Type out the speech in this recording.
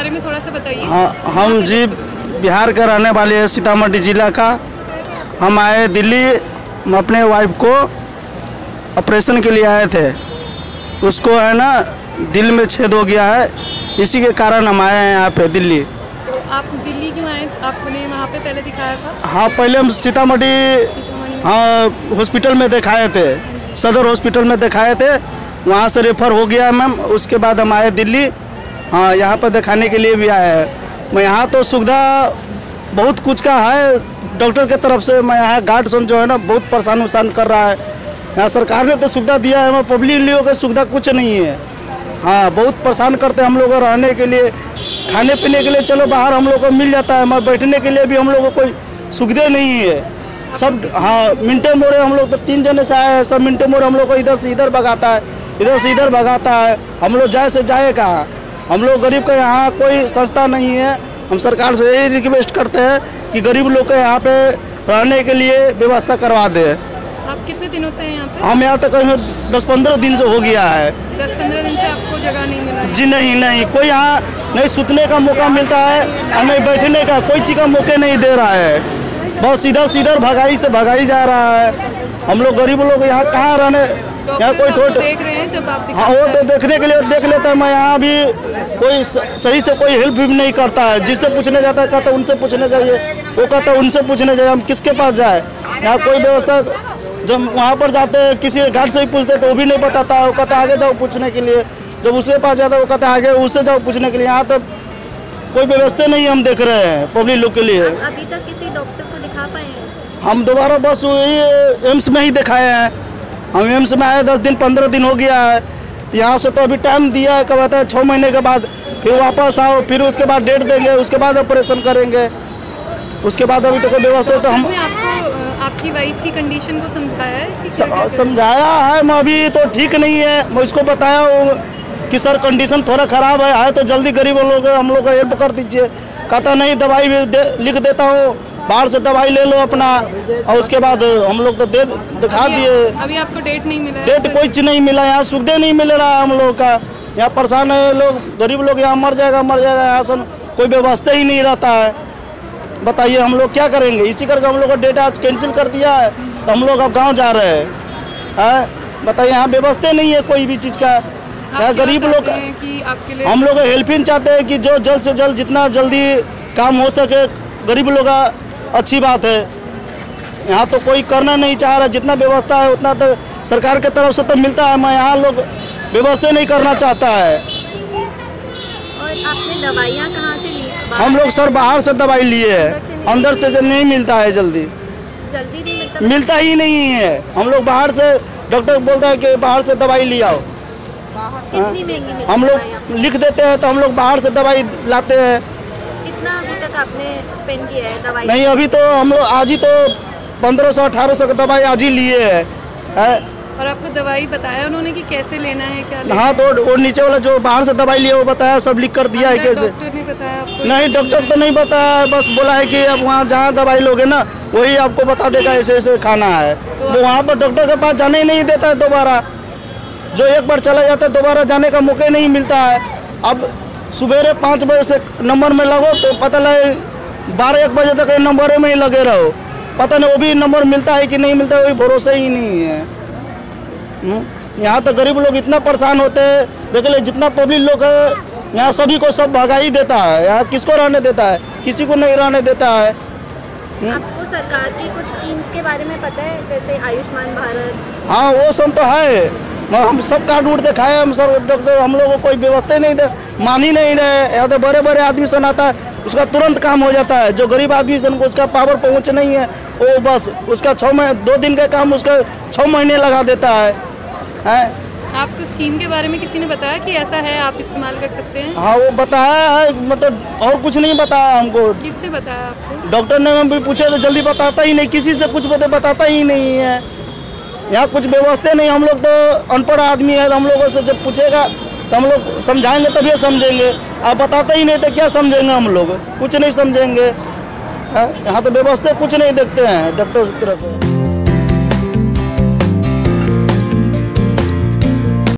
बारे में थोड़ा सा बताइए। हाँ हम जी बिहार के रहने वाले हैं सीतामढ़ी जिला का। हम आए दिल्ली हम अपने वाइफ को ऑपरेशन के लिए आए थे। उसको है ना दिल में छेद हो गया है। इसी के कारण हम आए हैं यहाँ पे दिल्ली। तो आप दिल्ली क्यों आए? आपने वहाँ पे पहले दिखाया था? हाँ पहले हम सीतामढ़ी सीतामढ़ी। हाँ हॉस्पिटल में दिखाए थे। सदर हॉस्पिटल में दिखाए थे। वहाँ से रेफर हो गया है मैम। उसके बाद हम आए दिल्ली। हाँ यहाँ पर दिखाने के लिए भी आए हैं। मैं यहाँ तो सुविधा बहुत कुछ का है। डॉक्टर के तरफ़ से मैं यहाँ गार्ड सन जो है ना, बहुत परेशान उरेशान कर रहा है। यहाँ सरकार ने तो सुविधा दिया है मगर पब्लिक लोगों को सुविधा कुछ नहीं है। हाँ बहुत परेशान करते हैं हम लोग रहने के लिए। खाने पीने के लिए चलो बाहर हम लोग को मिल जाता है मगर बैठने के लिए भी हम लोग को कोई सुविधा नहीं है। सब हाँ मिनटे मोड़े हम लोग तो तीन जने से आए हैं, सब मिनटे मोड़े हम लोग को इधर से इधर भगाता है, इधर से इधर भगाता है। हम लोग जाए से जाए कहाँ? हम लोग गरीब का यहाँ कोई संस्था नहीं है। हम सरकार से यही रिक्वेस्ट करते हैं कि गरीब लोग के यहाँ पे रहने के लिए व्यवस्था करवा दे। आप कितने दिनों से हैं यहाँ पे? हम यहाँ तक कहीं दस पंद्रह दिन से हो गया है। दस पंद्रह दिन से आपको जगह नहीं मिला है? जी नहीं नहीं। कोई यहाँ नहीं सुतने का मौका मिलता है और नहीं बैठने का कोई चीज़ का मौके नहीं दे रहा है। बस इधर से इधर भगाई से भगाई जा रहा है। हम लोग गरीब लोग यहाँ कहाँ रहने यहाँ कोई थोड़ा देख रहे हैं जब आप हाँ वो तो देखने के लिए देख लेता है। मैं यहाँ भी कोई सही से कोई हेल्प भी नहीं करता है। जिससे पूछने जाता है कहता उनसे पूछने जाइए। वो कहता उनसे पूछने जाइए हम किसके पास जाए? यहाँ कोई व्यवस्था जब वहाँ पर जाते हैं किसी गार्ड से ही पूछते तो वो भी नहीं बताता है। वो कहता आगे जाओ पूछने के लिए। जब उसके पास जाता है वो कहता आगे उससे जाओ पूछने के लिए। यहाँ तो कोई व्यवस्था नहीं हम देख रहे हैं पब्लिक लोग के लिए। अभी तक किसी डॉक्टर को दिखा पाए हम दोबारा बस वही एम्स में ही दिखाए हैं। हम एम्स में आए दस दिन पंद्रह दिन हो गया है। यहाँ से तो अभी टाइम दिया है कब आता है? छः महीने के बाद। फिर वापस आओ फिर उसके बाद डेट देंगे उसके बाद ऑपरेशन करेंगे। उसके बाद अभी तो कोई व्यवस्था तो हम आपको आपकी वाइफ की कंडीशन को समझाया है समझाया है मैं अभी तो ठीक नहीं है। मैं उसको बताया हूँ कि सर कंडीशन थोड़ा ख़राब है आए तो जल्दी गरीब लोग हम लोग का हेल्प कर दीजिए। कहता नहीं दवाई भी दे, लिख देता हूँ। बाहर से दवाई ले लो अपना और उसके बाद हम लोग तो दे दिखा दिए। अभी आपको डेट नहीं मिला डेट कोई चीज़ नहीं मिला यहाँ सुविधा नहीं मिल रहा है हम लोग का। यहाँ परेशान है लोग गरीब लोग यहाँ मर जाएगा मर जाएगा यहाँ से कोई व्यवस्था ही नहीं रहता है। बताइए हम लोग क्या करेंगे? इसी करके हम लोग का डेट आज कैंसिल कर दिया है तो हम लोग अब गाँव जा रहे हैं। हैं? बताइए यहाँ व्यवस्था नहीं है कोई भी चीज़ का। यहाँ गरीब लोग हैं कि हम लोग हेल्पिंग चाहते हैं कि जो जल्द से जल्द जितना जल्दी काम हो सके गरीब लोग का अच्छी बात है। यहाँ तो कोई करना नहीं चाह रहा जितना व्यवस्था है उतना तो सरकार के तरफ़ से तो मिलता है मैं यहाँ लोग व्यवस्था नहीं करना चाहता है। और आपने दवाइयाँ कहाँ से ली? हम लोग सर बाहर से दवाई लिए हैं अंदर से जो नहीं मिलता है जल्दी। जल्दी नहीं मिलता? मिलता ही नहीं है। हम लोग बाहर से डॉक्टर बोलता है कि बाहर से दवाई ले आओ। मिलती हम लोग लिख देते हैं तो हम लोग बाहर से दवाई लाते हैं। तक आपने स्पेंड किया है दवाई? नहीं अभी तो हम लोग आज ही तो पंद्रह सौ अठारह सौ का दवाई आज ही लिए है। हैं? और आपको दवाई बताया उन्होंने कि कैसे लेना है क्या लेना हाँ तो वो नीचे वाला जो बाहर से दवाई लिया वो बताया सब लिख कर दिया है कैसे? डॉक्टर ने बताया आपको? नहीं डॉक्टर तो नहीं बताया बस बोला है कि अब वहाँ जहाँ दवाई लोगे ना वही आपको बता देगा ऐसे ऐसे खाना है। तो- वो वहाँ पर डॉक्टर के पास जाने ही नहीं देता है दोबारा। जो एक बार चला जाता है दोबारा जाने का मौका नहीं मिलता है। अब सवेरे पाँच बजे से नंबर में लगो तो पता लगे बारह एक बजे तक नंबर में ही लगे रहो। पता नहीं वो भी नंबर मिलता है कि नहीं मिलता है वही भरोसा ही नहीं है। हम्म? यहाँ तो गरीब लोग इतना परेशान होते हैं। देख ले जितना पब्लिक लोग है यहाँ सभी को सब भगा ही देता है। यहाँ किसको रहने देता है? किसी को नहीं रहने देता है। आपको सरकार की कुछ स्कीम्स के बारे में पता है? जैसे आयुष्मान भारत। हाँ वो सब तो है। मगर हम सब कार्ड उड़ दिखाए हम सर डॉक्टर हम लोग को कोई व्यवस्था ही नहीं दे मान ही नहीं रहे यहाँ तो बड़े बड़े आदमी सन आता है उसका तुरंत काम हो जाता है जो गरीब आदमी सन को उसका पावर पहुँच नहीं है वो बस उसका छः महीने दो दिन का काम उसका छः महीने लगा देता है हैं? आपको स्कीम के बारे में किसी ने बताया कि ऐसा है आप इस्तेमाल कर सकते हैं? हाँ वो बताया है मतलब और कुछ नहीं बताया हमको। किसने बताया आपको? डॉक्टर ने हम भी पूछे तो जल्दी बताता ही नहीं किसी से कुछ बता बताता ही नहीं है। यहाँ कुछ व्यवस्था नहीं हम लोग तो अनपढ़ आदमी है हम लोगों से जब पूछेगा तो हम लोग समझाएँगे तभी समझेंगे। आप बताते ही नहीं तो क्या समझेंगे हम लोग? कुछ नहीं समझेंगे। हाँ, यहाँ तो व्यवस्था कुछ नहीं देखते हैं डॉक्टर तरह से।